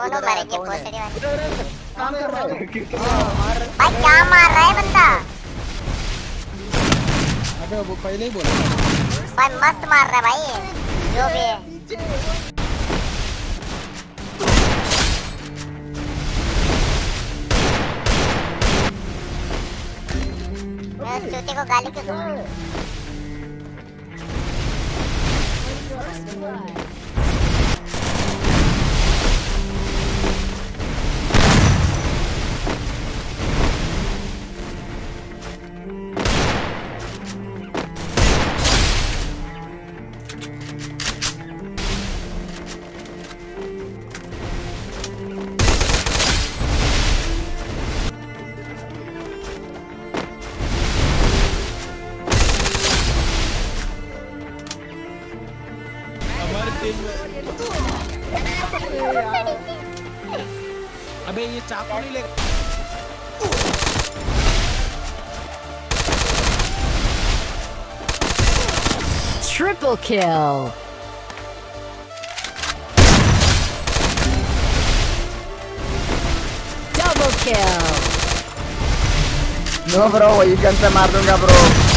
दोनों मरेंगे भोसड़ी वाले। काम कर रहा है। हाँ, भाई क्या मार रहा है बंदा? अबे वो पहले ही बोला भाई मस्त मार रहा है भाई। जो भी है। मैं उस चूते को गाली क्यों दूँ? अबे ये चाकू नहीं लेगा Triple kill. Double kill. No bro वही गन से मार दूंगा ब्रो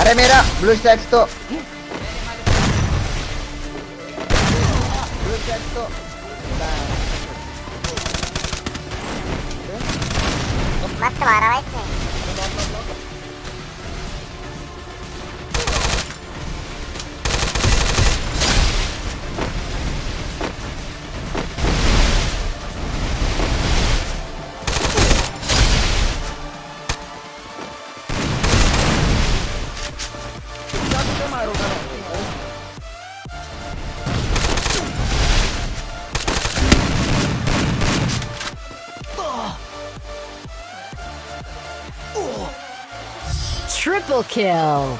अरे मेरा ब्लू स्टैक्स तो ब्लू स्टैक्स तो मस्त मारा भाई इसने Triple kill.